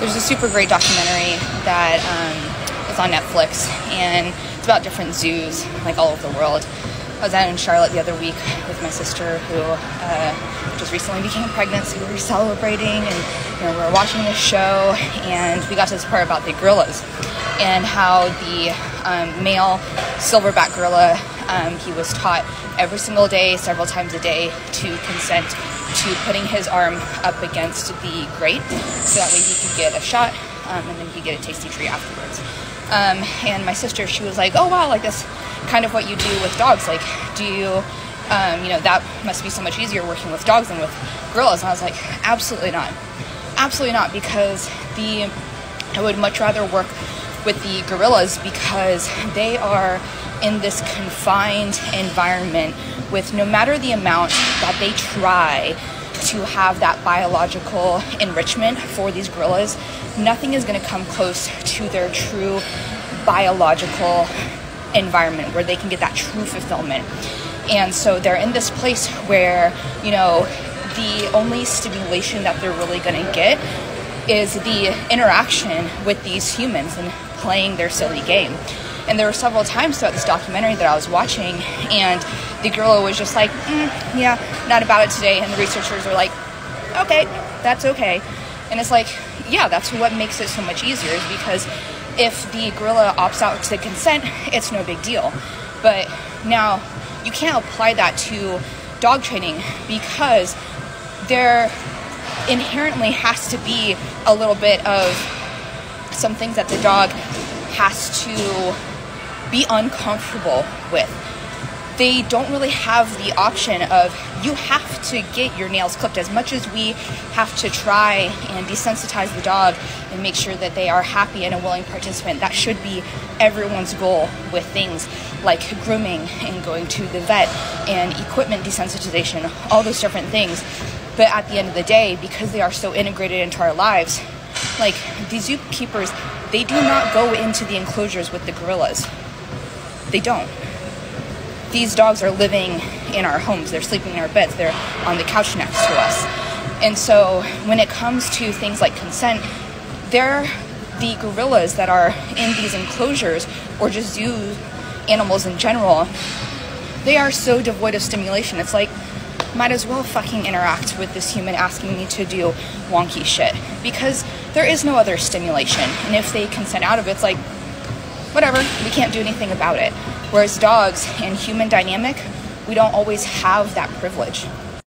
there's a super great documentary that um, is on Netflix, and it's about different zoos like all over the world. I was out in Charlotte the other week with my sister, who uh, just recently became pregnant, so we were celebrating, and you know, we were watching this show, and we got to this part about the gorillas and how the um, male silverback gorilla um, he was taught every single day, several times a day, to consent to putting his arm up against the grate so that way he could get a shot um, and then he'd get a tasty treat afterwards. Um, and my sister, she was like, oh wow, like that's kind of what you do with dogs. Like, do you, um, you know, that must be so much easier working with dogs than with gorillas. And I was like, absolutely not. Absolutely not, because the, I would much rather work with the gorillas because they are in this confined environment with no matter the amount that they try to have that biological enrichment for these gorillas, nothing is going to come close to their true biological environment where they can get that true fulfillment. And so they're in this place where, you know, the only stimulation that they're really going to get is the interaction with these humans and playing their silly game. And there were several times throughout this documentary that I was watching, and the gorilla was just like, mm, yeah, not about it today. And the researchers were like, okay, that's okay. And it's like, yeah, that's what makes it so much easier, is because if the gorilla opts out to consent, it's no big deal. But now you can't apply that to dog training because there inherently has to be a little bit of some things that the dog has to be uncomfortable with. They don't really have the option of you have to get your nails clipped as much as we have to try and desensitize the dog and make sure that they are happy and a willing participant. That should be everyone's goal with things like grooming and going to the vet and equipment desensitization, all those different things. But at the end of the day, because they are so integrated into our lives, like these zookeepers, they do not go into the enclosures with the gorillas. They don't. These dogs are living in our homes, they're sleeping in our beds, they're on the couch next to us. And so when it comes to things like consent, they're the gorillas that are in these enclosures or just zoo animals in general, they are so devoid of stimulation. It's like, might as well fucking interact with this human asking me to do wonky shit because there is no other stimulation. And if they consent out of it, it's like, whatever, we can't do anything about it. Whereas dogs and human dynamic, we don't always have that privilege.